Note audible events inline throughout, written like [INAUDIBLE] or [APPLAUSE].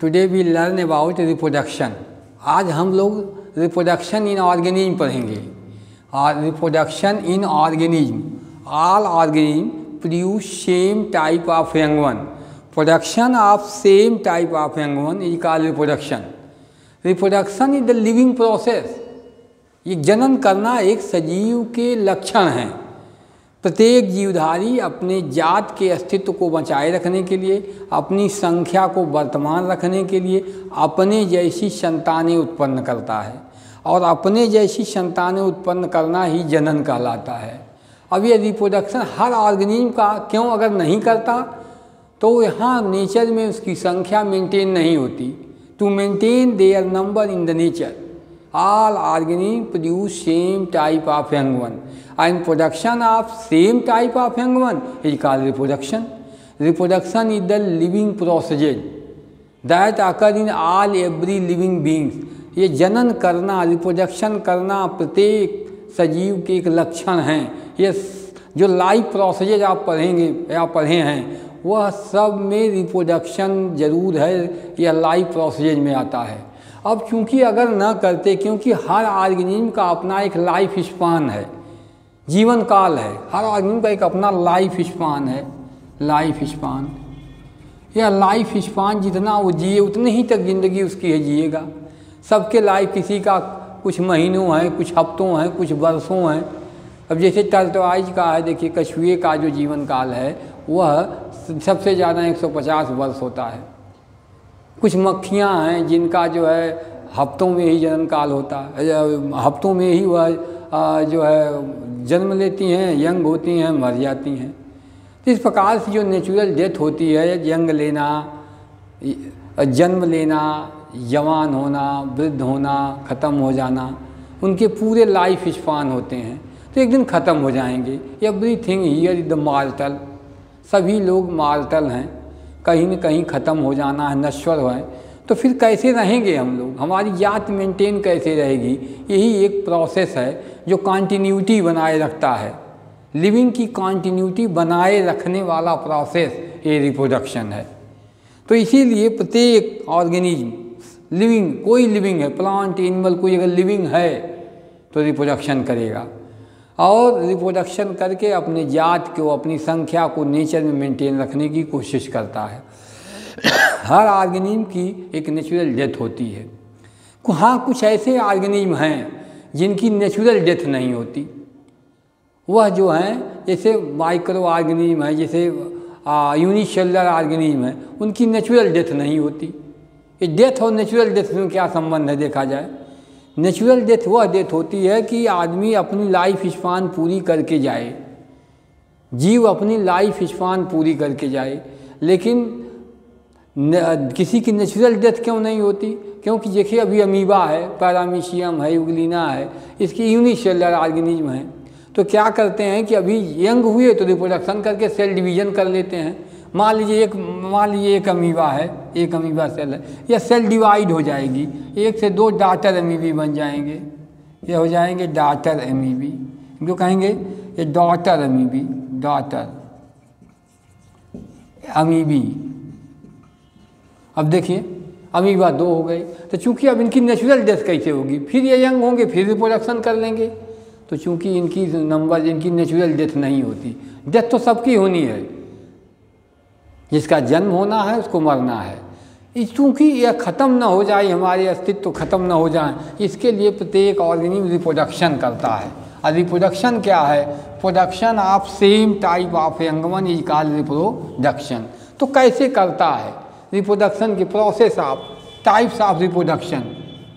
Today we learn about reproduction आज हम लोग रिप्रोडक्शन इन ऑर्गेनिज्म पढ़ेंगे। और reproduction in organism all organism produce same type of young production of same type of one is called reproduction. Reproduction is the living process. ये जनन करना एक सजीव के लक्षण हैं। प्रत्येक जीवधारी अपने जात के अस्तित्व को बचाए रखने के लिए, अपनी संख्या को वर्तमान रखने के लिए अपने जैसी संतानें उत्पन्न करता है और अपने जैसी संतानें उत्पन्न करना ही जनन कहलाता है। अब ये रिप्रोडक्शन हर ऑर्गेनिज्म का क्यों अगर नहीं करता तो यहाँ नेचर में उसकी संख्या मेंटेन नहीं होती। To maintain their number in the nature all organisms produce same type of young one and production of same type of young one is called reproduction reproduction is the living process that occur in all every living beings ये जनन करना reproduction करना प्रत्येक सजीव के एक लक्षण हैं ये जो लाइफ प्रोसेज आप पढ़ेंगे या पढ़े हैं वह सब में रिप्रोडक्शन ज़रूर है यह लाइफ प्रोसेज में आता है अब चूँकि अगर न करते, क्योंकि हर ऑर्गेनिज्म का अपना एक लाइफ स्पान है, जीवन काल है, हर ऑर्गेनिज्म का एक अपना लाइफ स्पान है लाइफ स्पान यह लाइफ स्पान जितना वो जिए, उतने ही तक ज़िंदगी उसकी है, जिएगा। सबके लाइफ किसी का कुछ महीनों है, कुछ हफ्तों हैं, कुछ वर्षों हैं। अब जैसे टर्टवाइज का है, देखिए, कछुए का जो जीवन काल है, वह सबसे ज़्यादा 150 वर्ष होता है। कुछ मक्खियाँ हैं जिनका जो है हफ्तों में ही जन्म काल होता है हफ्तों में ही वह जो है जन्म लेती हैं, यंग होती हैं, मर जाती हैं। तो इस प्रकार से जो नेचुरल डेथ होती है, यंग लेना, जन्म लेना, जवान होना, वृद्ध होना, ख़त्म हो जाना, उनके पूरे लाइफ स्पान होते हैं। तो एक दिन ख़त्म हो जाएँगे। Everything here is the mortal सभी लोग मार्टल हैं। कहीं न कहीं ख़त्म हो जाना है, नश्वर है तो फिर कैसे रहेंगे हम लोग? हमारी जात मेंटेन कैसे रहेगी? यही एक प्रोसेस है जो कॉन्टीन्यूटी बनाए रखता है। लिविंग की कॉन्टीन्यूटी बनाए रखने वाला प्रोसेस ये रिप्रोडक्शन है। तो इसीलिए प्रत्येक ऑर्गेनिज्म लिविंग कोई लिविंग है प्लांट एनिमल कोई अगर लिविंग है तो रिप्रोडक्शन करेगा। और रिप्रोडक्शन करके अपने जात को, अपनी संख्या को नेचर में मेंटेन रखने की कोशिश करता है। हर ऑर्गेनिज्म की एक नेचुरल डेथ होती है। हाँ कुछ ऐसे ऑर्गेनिज्म हैं जिनकी नेचुरल डेथ नहीं होती। वह जो हैं, जैसे माइक्रो ऑर्गेनिज्म है, जैसे यूनिसेलुलर ऑर्गेनिज्म है, उनकी नेचुरल डेथ नहीं होती। ये डेथ और नेचुरल डेथ में क्या संबंध है देखा जाए? नेचुरल डेथ वह डेथ होती है कि आदमी अपनी लाइफ स्पान पूरी करके जाए। जीव अपनी लाइफ स्पान पूरी करके जाए। लेकिन न, किसी की नेचुरल डेथ क्यों नहीं होती? क्योंकि देखिए अभी अमीबा है पैरामीशियम है उगलिना है इसकी यूनिसेलर ऑर्गेनिज्म है। तो क्या करते हैं कि अभी यंग हुए तो रिप्रोडक्शन करके सेल डिवीज़न कर लेते हैं। मान लीजिए एक, मान लीजिए एक अमीबा है, एक अमीबा सेल है यह सेल डिवाइड हो जाएगी, एक से दो डाटर अमीबी बन जाएँगे, ये हो जाएँगे डाटर अमीबी। जो कहेंगे, ये डॉटर अमीबी डॉटर अमीबी। अब देखिए, अमीबा दो हो गए तो चूँकि अब इनकी नेचुरल डेथ कैसे होगी, फिर ये यंग होंगे, फिर रिप्रोडक्शन कर लेंगे। तो चूँकि इनकी नंबर इनकी नेचुरल डेथ नहीं होती डेथ तो सबकी होनी है। जिसका जन्म होना है, उसको मरना है। चूँकि यह ख़त्म ना हो जाए, हमारे अस्तित्व ख़त्म ना हो जाए, इसके लिए प्रत्येक ऑर्गेनिज्म रिप्रोडक्शन करता है। और रिप्रोडक्शन क्या है? Production of same type of young one is call reproduction तो कैसे करता है? रिप्रोडक्शन की process of types of reproduction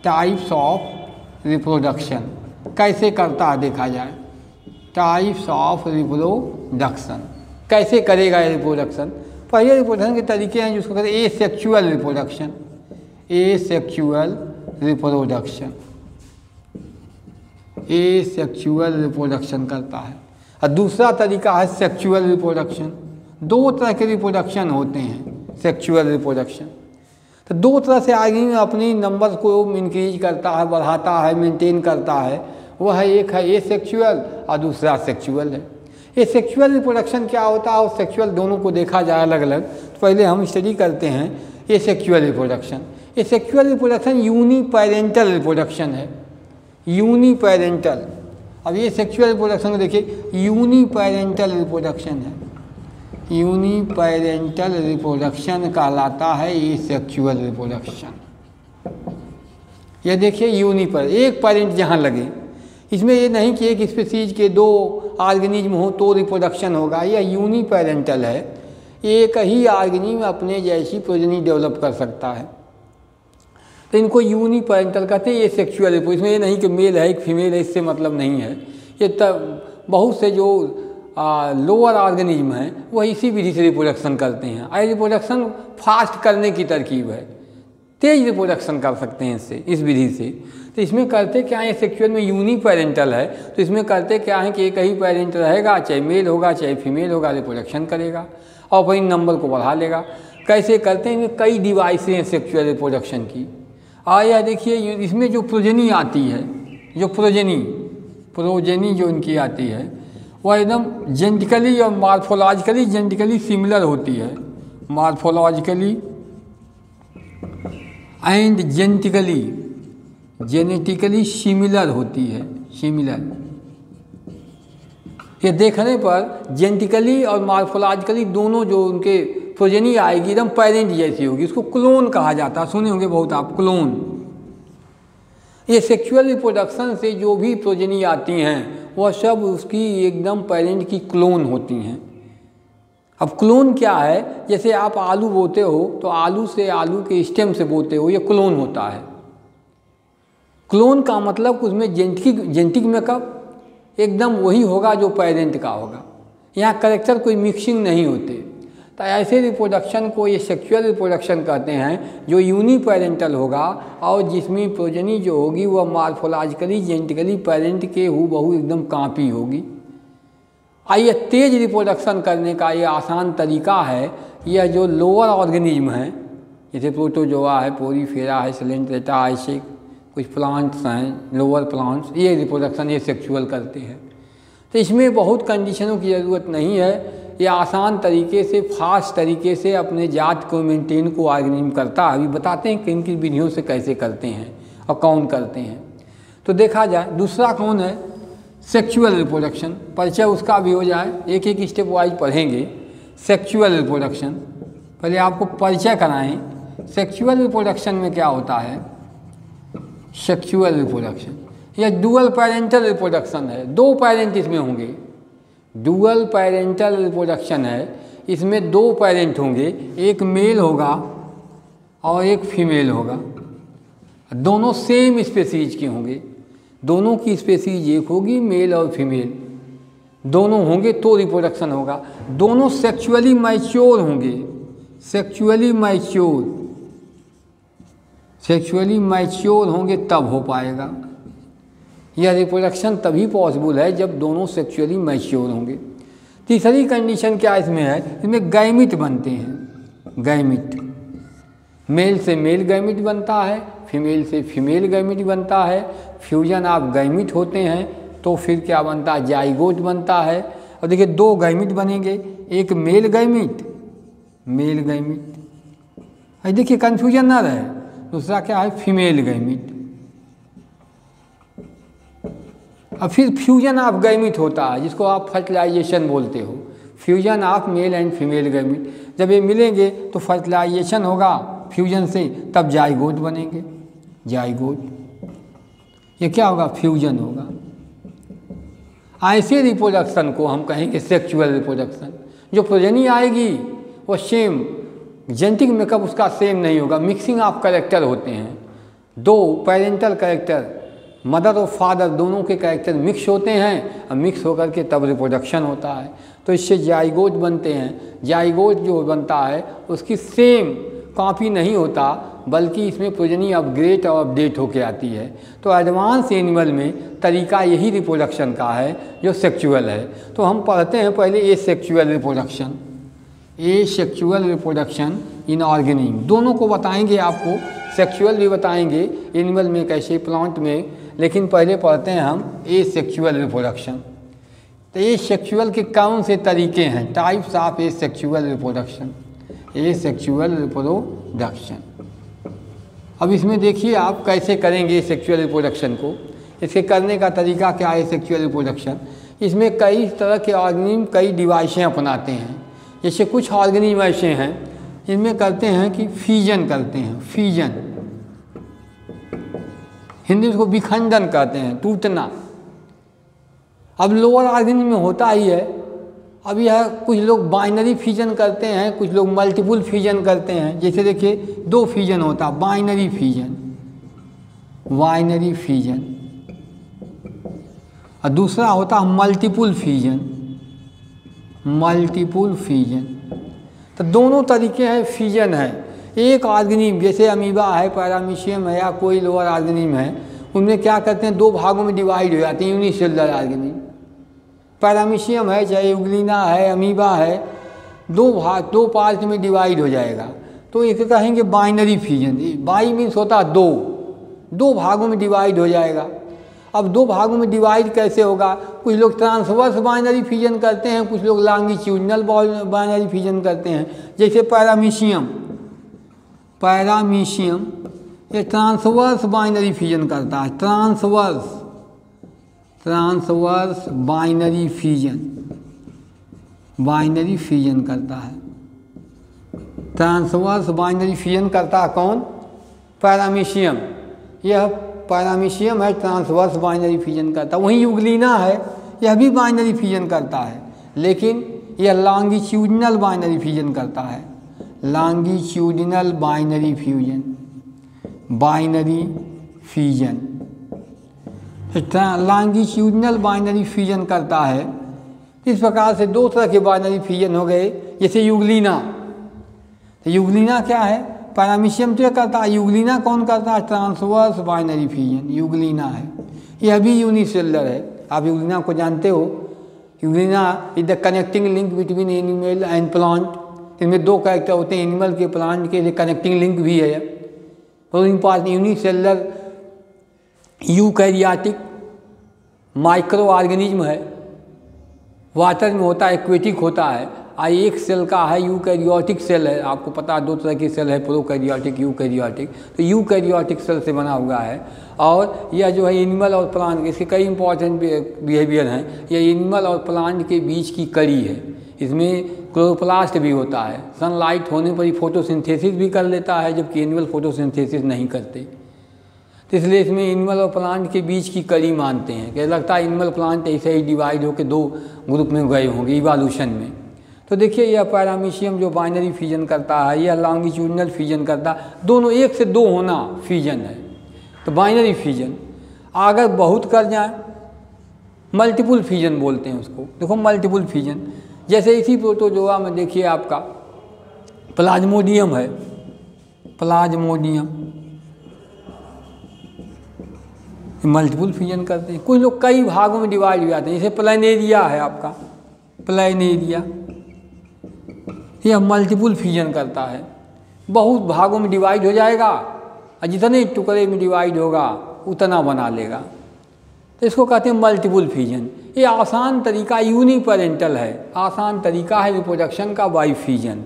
types of reproduction कैसे करता है? देखा जाए। टाइप्स ऑफ़ रिप्रोडक्शन कैसे करेगा ये रिप्रोडक्शन पहले रिप्रोडक्शन के तरीके हैं, जिसको कहते हैं asexual reproduction asexual reproduction asexual reproduction करता है। और दूसरा तरीका है सेक्चुअल रिप्रोडक्शन दो तरह के रिप्रोडक्शन होते हैं सेक्चुअल रिप्रोडक्शन तो दो तरह से आदमी अपनी नंबर को इंक्रीज करता है, बढ़ाता है मेंटेन करता है। वह है एक है ए सेक्चुअल और दूसरा सेक्चुअल है। ये सेक्सुअल रिप्रोडक्शन क्या होता है? और सेक्सुअल दोनों को देखा जाए अलग अलग तो पहले हम स्टडी करते हैं ये सेक्चुअल रिप्रोडक्शन ये सेक्चुअल रिप्रोडक्शन यूनिपेरेंटल रिप्रोडक्शन है। यूनिपेरेंटल अब ये सेक्चुअल रिप्रोडक्शन को देखिए यूनिपेरेंटल रिप्रोडक्शन है। यूनिपेरेंटल रिप्रोडक्शन कहलाता है ये सेक्चुअल रिप्रोडक्शन ये देखिए यूनिपर एक पेरेंट जहाँ लगे। इसमें ये नहीं कि एक स्पीसीज के दो ऑर्गेनिज्म हो तो रिप्रोडक्शन होगा। यह यूनिपेरेंटल है। एक ही ऑर्गेनिज्म अपने जैसी प्रोजनी डेवलप कर सकता है। तो इनको यूनिपेरेंटल कहते हैं ये सेक्सुअल इसमें ये नहीं कि मेल है एक फीमेल है इससे मतलब नहीं है। ये तब बहुत से जो आ, लोअर ऑर्गेनिज्म हैं वह इसी विधि से रिप्रोडक्शन करते हैं। आई रिप्रोडक्शन फास्ट करने की तरकीब है। तेज रिप्रोडक्शन कर सकते हैं इससे इस विधि से। तो इसमें करते क्या है सेक्चुअल में यूनी पेरेंटल है तो इसमें करते क्या है कि एक ही पेरेंट रहेगा, चाहे मेल होगा, चाहे फीमेल होगा रिप्रोडक्शन करेगा और वही नंबर को बढ़ा लेगा। कैसे करते हैं कई डिवाइसें हैं सेक्चुअल रिप्रोडक्शन की। आया देखिए इसमें जो प्रोजनी आती है, जो प्रोजनी प्रोजनी जो इनकी आती है, वह एकदम जेनेटिकली और मार्फोलॉजिकली जेनेटिकली सिमिलर होती है। Morphologically and genetically genetically similar होती है, सिमिलर। ये देखने पर जेनेटिकली और मार्फोलॉजिकली दोनों जो उनके प्रोजनी आएगी, एकदम पेरेंट जैसी होगी। इसको क्लोन कहा जाता है। सुने होंगे बहुत आप, क्लोन। ये सेक्सुअल रिप्रोडक्शन से जो भी प्रोजनी आती हैं वह सब उसकी एकदम पेरेंट की क्लोन होती हैं। अब क्लोन क्या है? जैसे आप आलू बोते हो तो आलू से आलू के स्टेम से बोते हो, ये क्लोन होता है। क्लोन का मतलब उसमें जेनेटिक जेनेटिक मेकअप एकदम वही होगा जो पेरेंट का होगा। यहाँ करेक्टर कोई मिक्सिंग नहीं होते। तो ऐसे रिप्रोडक्शन को ये सेक्सुअल रिप्रोडक्शन कहते हैं, जो यूनिपेरेंटल होगा और जिसमें प्रोजनी जो होगी वह मार्फोलॉजिकली जेनेटिकली पेरेंट के हु बहु एकदम कापी होगी। आइए तेज रिप्रोडक्शन करने का ये आसान तरीका है यह जो लोअर ऑर्गेनिज्म है, जैसे प्रोटोजोआ है पोरीफेरा है सिलेंट्रेटा ऐसे कुछ प्लांट्स हैं लोअर प्लांट्स ये रिप्रोडक्शन ये सेक्सुअल करते हैं। तो इसमें बहुत कंडीशनों की ज़रूरत नहीं है। ये आसान तरीके से फास्ट तरीके से अपने जात को मेंटेन को ऑर्गेनिज्म करता है। अभी बताते हैं किन किन विधियों से कैसे करते हैं, और कौन करते हैं। तो देखा जाए, दूसरा कौन है? सेक्चुअल रिप्रोडक्शन परिचय उसका भी हो जाए, एक एक स्टेप वाइज पढ़ेंगे। सेक्चुअल रिप्रोडक्शन पहले आपको परिचय कराएँ। सेक्चुअल रिप्रोडक्शन में क्या होता है? सेक्चुअल रिप्रोडक्शन या डुअल पेरेंटल रिप्रोडक्शन है। दो पैरेंट इसमें होंगे। डुअल पेरेंटल रिप्रोडक्शन है। इसमें दो पेरेंट होंगे। एक मेल होगा और एक फीमेल होगा। दोनों सेम स्पेसीज के होंगे। दोनों की स्पेसीज एक होगी मेल और फीमेल दोनों होंगे तो रिप्रोडक्शन होगा। दोनों सेक्चुअली मैच्योर होंगे। सेक्चुअली मैच्योर सेक्चुअली मैच्योर होंगे तब हो पाएगा। यह रिप्रोडक्शन तभी पॉसिबल है जब दोनों सेक्चुअली मैच्योर होंगे। तीसरी कंडीशन क्या इसमें है? इसमें गैमिट बनते हैं। गैमिट मेल से मेल गैमिट बनता है फीमेल से फीमेल गैमिट बनता है। फ्यूजन आप गैमिट होते हैं तो फिर क्या बनता? है जाइगोट बनता है। और देखिए, दो गैमिट बनेंगे। एक मेल गैमिट मेल गैमिट देखिए कन्फ्यूज़न ना रहे। दूसरा क्या है? फीमेल गैमिट और फिर फ्यूजन ऑफ़ गैमिट होता है, जिसको आप फर्टिलाइजेशन बोलते हो। Fusion of male and female gamete जब ये मिलेंगे तो फर्टिलाइजेशन होगा फ्यूजन से, तब जाइगोट बनेंगे। जाइगोट ये क्या होगा? फ्यूजन होगा। ऐसे रिप्रोडक्शन को हम कहेंगे सेक्चुअल रिप्रोडक्शन जो प्रोजनी आएगी, वो सेम जेनेटिक मेकअप उसका सेम नहीं होगा। मिक्सिंग ऑफ़ करेक्टर होते हैं। दो पेरेंटल करेक्टर मदर और फादर दोनों के करेक्टर मिक्स होते हैं और मिक्स होकर के तब रिप्रोडक्शन होता है। तो इससे जाइगोट बनते हैं। जाइगोट जो बनता है, उसकी सेम कॉपी नहीं होता, बल्कि इसमें प्रोजनी अपग्रेड और अपडेट होके आती है। तो एडवांस एनिमल में तरीका यही रिप्रोडक्शन का है, जो सेक्चुअल है। तो हम पढ़ते हैं पहले asexual reproduction asexual reproduction in organism दोनों को बताएँगे आपको सेक्चुअल भी बताएँगे एनिमल में कैसे प्लांट में, लेकिन पहले पढ़ते हैं हम ए सेक्चुअल रिप्रोडक्शन तो ए सेक्चुअल के कौन से तरीके हैं? Types of asexual reproduction asexual reproduction अब इसमें देखिए आप कैसे करेंगे सेक्चुअल रिप्रोडक्शन को. इसके करने का तरीका क्या है सेक्चुअल रिप्रोडक्शन इसमें कई तरह के ऑर्गेनिज्म कई डिवाइसें अपनाते हैं. जैसे कुछ ऑर्गेनिज्म ऐसे हैं, इनमें करते हैं कि फीजन करते हैं फीजन हिंदी उसको विखंडन कहते हैं, टूटना। अब लोअर ऑर्गेनिज्म में होता ही है। अब यह कुछ लोग बाइनरी फ्यूजन करते हैं, कुछ लोग मल्टीपुल फ्यूजन करते हैं। जैसे देखिए, दो फ्यूजन होता है बाइनरी फ्यूजन बाइनरी फ्यूजन और दूसरा होता है मल्टीपुल फ्यूजन मल्टीपुल फ्यूजन तो दोनों तरीके हैं फ्यूजन है। एक ऑर्गेनिज्म जैसे अमीबा है पैरामीशियम है या कोई लोअर ऑर्गेनिज्म है, उनमें क्या करते हैं, दो भागों में डिवाइड हो जाते हैं यूनिसेलुलर ऑर्गेनिज्म पैरामीशियम है, चाहे उगलीना है अमीबा है, दो भाग, दो पार्ट में डिवाइड हो जाएगा। तो एक कहेंगे बाइनरी फ्यूजन बाई मीन्स होता दो। दो भागों में डिवाइड हो जाएगा। अब दो भागों में डिवाइड कैसे होगा? कुछ लोग ट्रांसवर्स बाइनरी फ्यूजन करते हैं, कुछ लोग लॉन्गिट्यूडनल बाइनरी फ्यूजन करते हैं। जैसे पैरामीशियम पैरामीशियम ये ट्रांसवर्स बाइनरी फ्यूजन करता है। Transverse transverse binary fusion binary fusion करता है। ट्रांसवर्स बाइनरी फ्यूजन करता है कौन? पैरामीशियम यह पैरामीशियम है, ट्रांसवर्स बाइनरी फ्यूजन करता है। वहीं यूग्लिना है, यह भी बाइनरी फ्यूजन करता है। लेकिन यह लॉन्गिट्यूडनल बाइनरी फ्यूजन करता है। Longitudinal binary fusion binary fusion longitudinal binary fusion करता है। इस प्रकार से दो तरह के बाइनरी फ्यूजन हो गए, जैसे युगलीना। तो युगलीना क्या है? पैरामीशियम तो करता है, युगलीना कौन करता है? ट्रांसवर्स बाइनरी फ्यूजन युगलीना है। यह भी यूनिसेलर है। आप युगलीना को जानते हो? Euglena is the connecting link between animal and plant इनमें दो कैरेक्टर होते हैं एनिमल के प्लांट के लिए कनेक्टिंग लिंक भी है। तो इन पास यूनिसेलर यूकैरियाटिक माइक्रो ऑर्गेनिज्म है। वाटर में होता है एक्वेटिक होता है। आ, एक सेल का है यूकैरियोटिक सेल है। आपको पता है दो तरह की सेल है प्रोकैरियोटिक यूकैरियोटिक तो यूकैरियोटिक सेल से बना हुआ है। और यह जो है एनिमल और प्लांट इसके कई इंपॉर्टेंट बिहेवियर हैं। यह एनिमल और प्लांट के बीच की कड़ी है। इसमें क्लोरोप्लास्ट भी होता है। सनलाइट होने पर ही फोटोसिंथेसिस भी कर लेता है, जबकि एनिमल फोटोसिंथेसिस नहीं करते। तो इसलिए इसमें एनिमल और प्लांट के बीच की कड़ी मानते हैं। कि लगता है एनिमल प्लांट ऐसे ही डिवाइड होकर दो ग्रुप में गए होंगे इवाल्यूशन में? तो देखिए, यह पैरामीशियम जो बाइनरी फ्यूजन करता है, यह लॉन्गिट्यूडनल फ्यूजन करता है। दोनों एक से दो होना फ्यूजन है। तो बाइनरी फ्यूजन, अगर बहुत कर जाए, मल्टीपुल फ्यूजन बोलते हैं उसको। देखो, मल्टीपुल फ्यूजन, जैसे इसी प्रोटोजोआ में देखिए आपका, प्लाज्मोडियम है। प्लाज्मोडियम। मल्टीपुल फ्यूजन करते हैं। कुछ लोग कई भागों में डिवाइड हो जाते हैं। जैसे प्लानेरिया है आपका। प्लानेरिया। यह मल्टीपुल फ्यूजन करता है। बहुत भागों में डिवाइड हो जाएगा और जितने टुकड़े में डिवाइड होगा, उतना बना लेगा। तो इसको कहते हैं मल्टीपुल फ्यूजन ये आसान तरीका यूनिपेरेंटल है। आसान तरीका है रिप्रोडक्शन का बाई फ्यूजन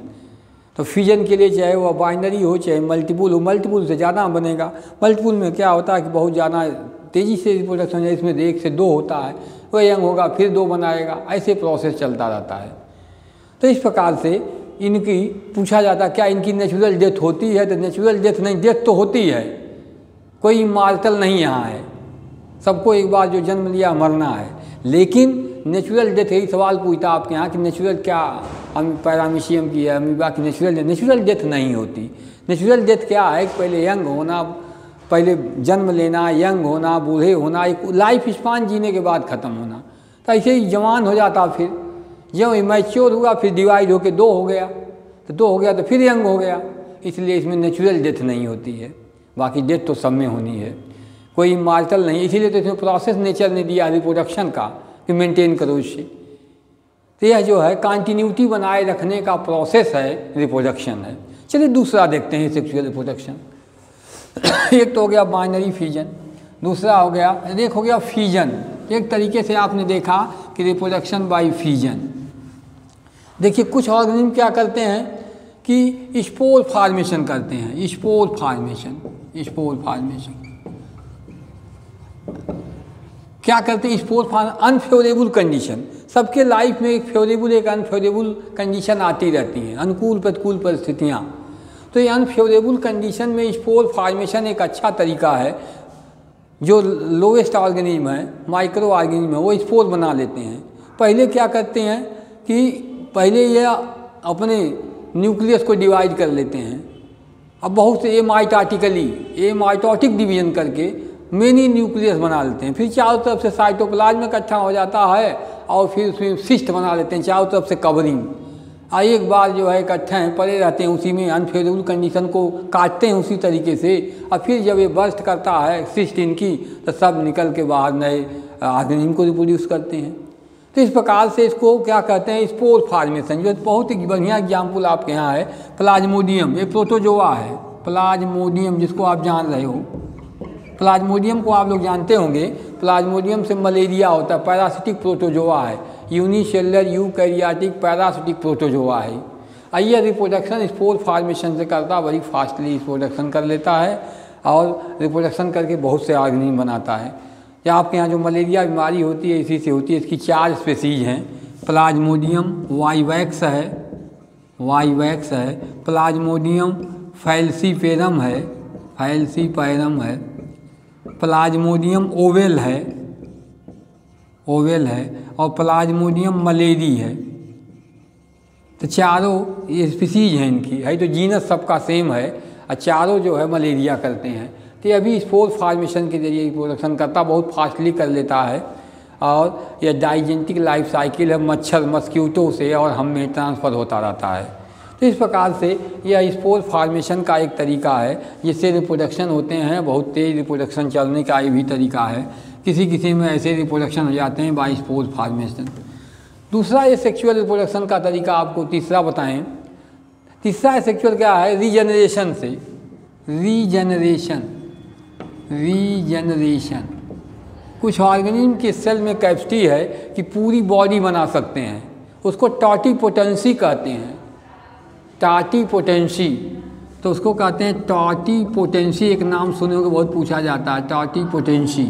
तो फ्यूजन के लिए चाहे वह बाइनरी हो, चाहे मल्टीपुल हो मल्टीपुल से ज़्यादा बनेगा। मल्टीपुल में क्या होता है कि बहुत ज़्यादा तेज़ी से रिप्रोडक्शन है। इसमें एक से दो होता है, वह यंग होगा, फिर दो बनाएगा। ऐसे प्रोसेस चलता रहता है। तो इस प्रकार से इनकी पूछा जाता, क्या इनकी नेचुरल डेथ होती है? तो नेचुरल डेथ नहीं, डेथ तो होती है। कोई मार्टल नहीं यहाँ है। सबको एक बार जो जन्म लिया, मरना है। लेकिन नेचुरल डेथ यही सवाल पूछता आपके यहाँ कि नेचुरल क्या पैरामीशियम की है, अमीबा की नेचुरल नेचुरल डेथ नहीं होती। नेचुरल डेथ क्या है? पहले यंग होना, पहले जन्म लेना, यंग होना, बूढ़े होना, एक लाइफ स्पान जीने के बाद ख़त्म होना। तो ऐसे ही जवान हो जाता फिर। जब मैच्योर हुआ, फिर डिवाइड होकर दो हो गया। तो दो हो गया तो फिर यंग हो गया। इसलिए इसमें नेचुरल डेथ नहीं होती है। बाकी डेथ तो सब में होनी है। कोई मार्टल नहीं, इसीलिए तो इसमें प्रोसेस नेचर ने दिया रिप्रोडक्शन का, कि मेंटेन करो इससे। तो यह जो है कंटिन्यूटी बनाए रखने का प्रोसेस है रिप्रोडक्शन है। चलिए दूसरा देखते हैं सेक्सुअल रिप्रोडक्शन [COUGHS] एक तो हो गया बाइनरी फ्यूजन दूसरा हो गया एक हो गया फ्यूजन एक तरीके से आपने देखा कि रिप्रोडक्शन बाई फ्यूजन देखिए, कुछ ऑर्गेनिज्म क्या करते हैं कि स्पोर फार्मेशन करते हैं। स्पोर फार्मेशन स्पोर फार्मेशन क्या करते हैं? स्पोर फार्म अनफेवरेबल कंडीशन सबके लाइफ में एक फेवरेबल एक अनफेवरेबल कंडीशन आती रहती हैं। अनुकूल, प्रतिकूल परिस्थितियाँ। तो ये अनफेवरेबल कंडीशन में स्पोर फार्मेशन एक अच्छा तरीका है जो लोवेस्ट ऑर्गेनिज्म है माइक्रो ऑर्गेनिज्म है, वो स्पोर बना लेते हैं। पहले क्या करते हैं कि पहले ये अपने न्यूक्लियस को डिवाइड कर लेते हैं। अब बहुत से एमाइटाटिकली एमाइटोटिक डिवीज़न करके मेनी न्यूक्लियस बना लेते हैं। फिर चारों तरफ़ से साइटोप्लाज्म इकट्ठा हो जाता है और फिर उसमें सिस्ट बना लेते हैं, चारों तरफ़ से कवरिंग और एक बार जो है इकट्ठे हैं, पड़े रहते हैं उसी में अनफेवरेबल कंडीशन को काटते हैं उसी तरीके से। और फिर जब ये बर्स्ट करता है सिस्ट इनकी तो सब निकल के बाहर नए ऑर्गेनिज्म को रिप्रोड्यूस करते हैं। तो इस प्रकार से इसको क्या कहते हैं स्पोर फार्मेशन जो बहुत ही बढ़िया एग्ज़ाम्पल आपके यहाँ है प्लाज्मोडियम ये प्रोटोजोआ है। प्लाज्मोडियम जिसको आप जान रहे हो। प्लाज्मोडियम को आप लोग जानते होंगे। प्लाज्मोडियम से मलेरिया होता है पैरासिटिक प्रोटोजोआ है। Unicellular eukaryotic parasitic protozoa है। आइए रिप्रोडक्शन स्पोर फार्मेशन से करता बड़ी फास्टली रिप्रोडक्शन कर लेता है और रिप्रोडक्शन करके बहुत से ऑर्गेनिज्म बनाता है। या आपके यहाँ जो मलेरिया बीमारी होती है, इसी से होती है। इसकी चार स्पेसीज हैं। प्लाज्मोडियम वाईवैक्स है वाईवैक्स है। प्लाज्मोडियम, फैल्सीपेरम है, फैल्सीपैरम है। प्लाज्मोडियम, ओवेल है ओवेल है। और प्लाज्मोडियम मलेरी है। तो चारों ये स्पीसीज हैं इनकी। है तो जीनस सबका सेम है। और चारों जो है मलेरिया करते हैं। तो अभी स्पोर फार्मेशन के ज़रिए प्रोडक्शन करता, बहुत फास्टली कर लेता है। और यह डाइजेंटिक लाइफ साइकिल है मच्छर मस्क्यूटो से और हम में ट्रांसफ़र होता रहता है। तो इस प्रकार से यह स्पोर फार्मेशन का एक तरीका है, जिससे रिप्रोडक्शन होते हैं, बहुत तेज़ रिप्रोडक्शन चलने का ये भी तरीका है। किसी किसी में ऐसे रिप्रोडक्शन हो जाते हैं बाई स्पोर फार्मेशन दूसरा ये सेक्सुअल रिप्रोडक्शन का तरीका आपको तीसरा बताएँ। तीसरा सेक्सुअल क्या है? रीजनरेशन से। रीजनरेशन रीजनरेशन कुछ ऑर्गेनिज्म के सेल में कैपेसिटी है कि पूरी बॉडी बना सकते हैं। उसको टॉटी पोटेंसी कहते हैं। टाटी पोटेंसी तो उसको कहते हैं टॉटी पोटेंसी एक नाम सुने होंगे, बहुत पूछा जाता है। Totipotency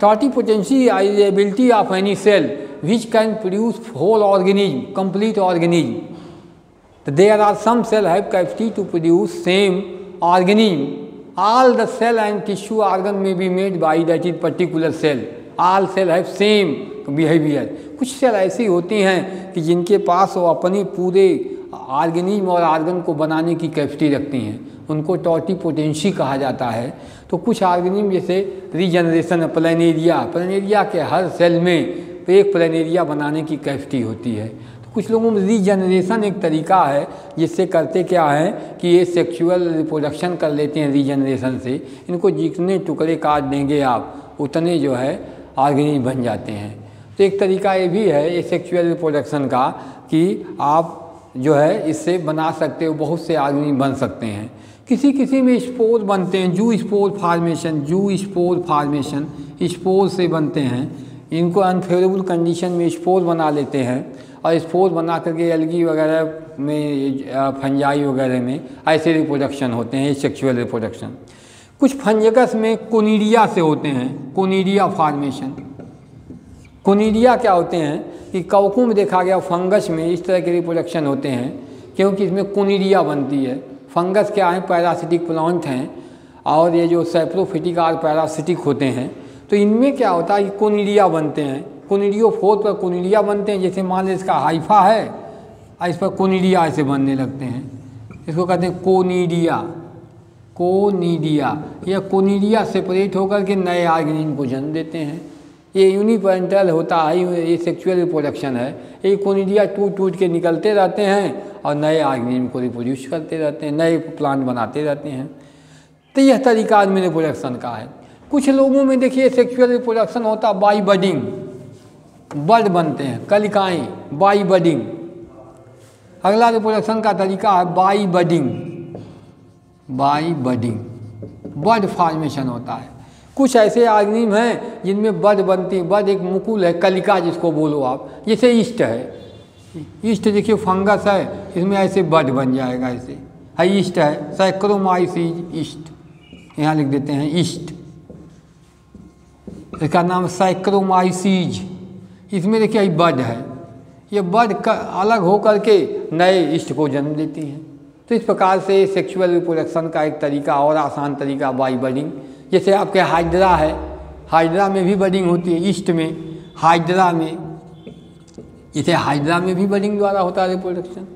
totipotency ability of any cell which can produce whole organism complete organism there are some cell have capacity to produce same organism all the cell and tissue organ may be made by that is particular cell. All cell have same behavior. कुछ cell ऐसी होती हैं कि जिनके पास वो अपने पूरे organism और आर्गन को बनाने की कैपेसिटी रखती हैं। उनको टॉटी पोटेंशी कहा जाता है। तो कुछ ऑर्गेनिज्म जैसे रीजनरेशन प्लेनेरिया प्लेनेरिया के हर सेल में एक प्लेनेरिया बनाने की कैपेसिटी होती है। तो कुछ लोगों में रीजनरेशन एक तरीका है, जिससे करते क्या है कि ये सेक्सुअल रिप्रोडक्शन कर लेते हैं रीजनरेशन से। इनको जितने टुकड़े काट देंगे आप, उतने जो है ऑर्गेनिज्म बन जाते हैं। तो एक तरीका ये भी है, ये सेक्सुअल रिप्रोडक्शन का, कि आप जो है इससे बना सकते हो, बहुत से आदमी बन सकते हैं। किसी किसी में स्पोर बनते हैं, zoospore formation zoospore formation spore से बनते हैं। इनको अनफेवरेबल कंडीशन में स्पोर बना लेते हैं और स्पोर बना करके एलगी वगैरह में फंजाई वगैरह में ऐसे रिप्रोडक्शन होते हैं सेक्सुअल रिप्रोडक्शन कुछ फंजकस में कोनीडिया से होते हैं कोनीडिया फार्मेशन कोनीडिया क्या होते हैं? कि कवकों में देखा गया फंगस में इस तरह के रिप्रोडक्शन होते हैं, क्योंकि इसमें कोनीडिया बनती है। फंगस क्या है पैरासिटिक प्लांट हैं और ये जो सेप्रोफिटिक और पैरासिटिक होते हैं तो इनमें क्या होता है कि कोनीडिया बनते हैं। कोनीडियो फोर पर कोनीडिया बनते हैं, जैसे मान लें इसका हाइफा है, और इस पर कोनीडिया ऐसे बनने लगते हैं। इसको कहते हैं कोनीडिया। कोनीडिया, या कोनीडिया सेपरेट होकर के नए ऑर्गेनिज्म को जन्म देते हैं। ये यूनिपेंटल होता है, ये सेक्सुअल रिप्रोडक्शन है। ये कोनिडिया टूट टूट के निकलते रहते हैं और नए ऑर्गेनिज्म को रिप्रोड्यूस करते रहते हैं, नए प्लांट बनाते रहते हैं। तो यह तरीका आदमी रिप्रोडक्शन का है। कुछ लोगों में देखिए सेक्सुअल रिप्रोडक्शन होता बाई बडिंग बड बनते हैं, कलिकाएँ बाई बडिंग अगला रिप्रोडक्शन का तरीका है by budding by budding bud formation होता है। कुछ ऐसे ऑर्गेनिज्म हैं जिनमें बद बनती बद एक मुकुल है, कलिका जिसको बोलो आप। जैसे ईस्ट है। ईस्ट देखिए फंगस है, इसमें ऐसे बड बन जाएगा ऐसे। है ईस्ट है सैक्रोमाइसीज ईस्ट यहाँ लिख देते हैं ईस्ट इसका नाम सैक्रोमाइसीज इसमें देखिए बड है। ये बड अलग हो करके नए ईस्ट को जन्म देती हैं। तो इस प्रकार से सेक्सुअल रिप्रोडक्शन का एक तरीका और आसान तरीका बाई बडिंग जैसे आपके हाइड्रा है, हाइड्रा में भी बडिंग होती है ईस्ट में। हाइड्रा में जैसे हाइड्रा में भी बडिंग द्वारा होता है रिप्रोडक्शन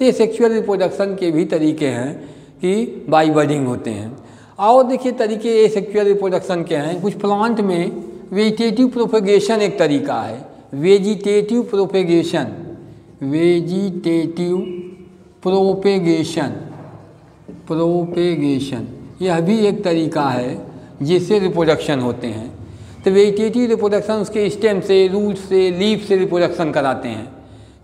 तो ये सेक्सुअल रिप्रोडक्शन के भी तरीके हैं कि बाई बडिंग होते हैं। और देखिए तरीके ये सेक्सुअल रिप्रोडक्शन के हैं। कुछ प्लांट में वेजिटेटिव प्रोपेगेशन एक तरीका है। Vegetative propagation vegetative propagation propagation यह भी एक तरीका है जिससे रिप्रोडक्शन होते हैं। तो वेजिटेटिव रिप्रोडक्शन उसके स्टेम से रूट से लीफ से रिप्रोडक्शन कराते हैं।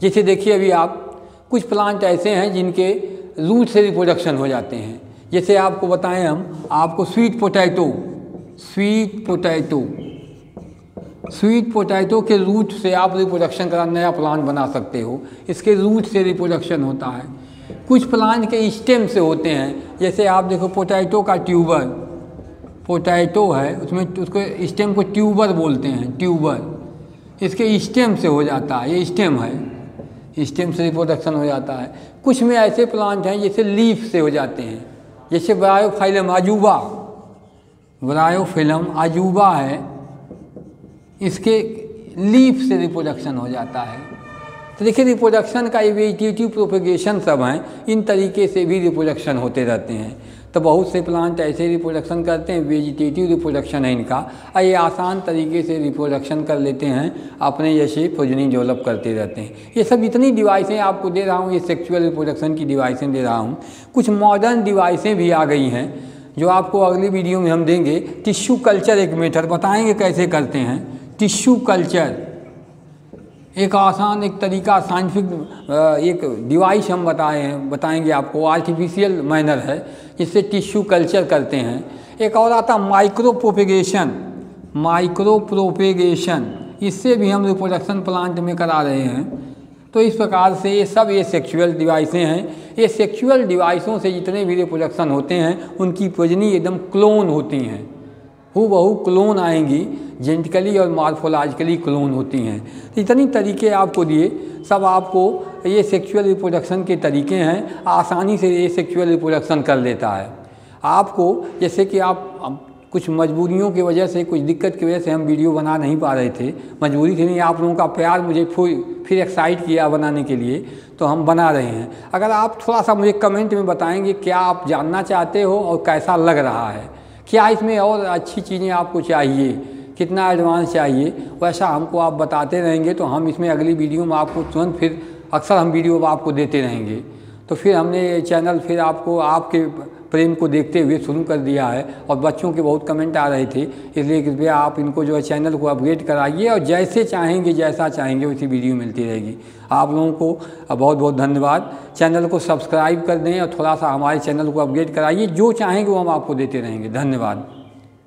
जैसे देखिए अभी आप, कुछ प्लांट ऐसे हैं जिनके रूट से रिप्रोडक्शन हो जाते हैं। जैसे आपको बताएँ हम, आपको sweet potato sweet potato sweet potato के रूट से आप रिप्रोडक्शन करा, नया प्लांट बना सकते हो। इसके रूट से रिप्रोडक्शन होता है। कुछ प्लांट के स्टेम से होते हैं। जैसे आप देखो पोटैटो का ट्यूबर पोटैटो है, उसमें उसको स्टेम को ट्यूबर बोलते हैं, ट्यूबर। इसके स्टेम से हो जाता है, ये स्टेम है। स्टेम से रिप्रोडक्शन हो जाता है। कुछ में ऐसे प्लांट हैं, जैसे लीफ से हो जाते हैं। जैसे ब्रायोफाइलम अजूबा। ब्रायोफिलम अजूबा है, इसके लीफ से रिप्रोडक्शन हो जाता है। तो देखिए, रिप्रोडक्शन का ये वेजिटेटिव प्रोपेगेशन सब हैं, इन तरीके से भी रिप्रोडक्शन होते रहते हैं। तो बहुत से प्लांट ऐसे रिप्रोडक्शन करते हैं वेजिटेटिव रिप्रोडक्शन है इनका। और ये आसान तरीके से रिप्रोडक्शन कर लेते हैं, अपने जैसे प्रोजनी डेवलप करते रहते हैं। ये सब इतनी डिवाइसें आपको दे रहा हूँ, ये सेक्चुअल रिप्रोडक्शन की डिवाइसें दे रहा हूँ। कुछ मॉडर्न डिवाइसें भी आ गई हैं, जो आपको अगली वीडियो में हम देंगे। टिश्यू कल्चर एक मेथड बताएँगे कैसे करते हैं? टिश्यू कल्चर एक आसान एक तरीका साइंटिफिक एक डिवाइस हम बताए हैं बताएँगे आपको। आर्टिफिशियल मैनर है, जिससे टिश्यू कल्चर करते हैं। एक और आता माइक्रो प्रोपेगेशन माइक्रो प्रोपेगेशन इससे भी हम रिप्रोडक्शन प्लांट में करा रहे हैं। तो इस प्रकार से ये सब ये सेक्सुअल डिवाइसें हैं। ये सेक्सुअल डिवाइसों से जितने भी रिप्रोडक्शन होते हैं, उनकी प्रोजनी एकदम क्लोन होती हैं। हु बहु क्लोन आएँगी, जेनेटिकली और मार्फोलॉजिकली क्लोन होती हैं। तो इतनी तरीके आपको दिए, सब आपको ये सेक्सुअल रिप्रोडक्शन के तरीके हैं, आसानी से ये सेक्सुअल रिप्रोडक्शन कर लेता है। आपको, जैसे कि आप कुछ मजबूरियों की वजह से, कुछ दिक्कत की वजह से हम वीडियो बना नहीं पा रहे थे, मजबूरी थी नहीं, आप लोगों का प्यार मुझे फिर एक्साइट किया बनाने के लिए तो हम बना रहे हैं। अगर आप थोड़ा सा मुझे कमेंट में बताएँगे, क्या आप जानना चाहते हो और कैसा लग रहा है? क्या इसमें और अच्छी चीज़ें आपको चाहिए? कितना एडवांस चाहिए? वैसा हमको आप बताते रहेंगे तो हम इसमें अगली वीडियो में आपको तुरंत फिर, अक्सर हम वीडियो आपको देते रहेंगे। तो फिर हमने ये चैनल फिर आपको, आपके प्रेम को देखते हुए शुरू कर दिया है और बच्चों के बहुत कमेंट आ रहे थे। इसलिए कृपया आप इनको जो है चैनल को अपग्रेड कराइए और जैसे चाहेंगे, जैसा चाहेंगे उसी वीडियो मिलती रहेगी। आप लोगों को बहुत बहुत धन्यवाद। चैनल को सब्सक्राइब कर दें और थोड़ा सा हमारे चैनल को अपग्रेड कराइए। जो चाहेंगे वो हम आपको देते रहेंगे। धन्यवाद।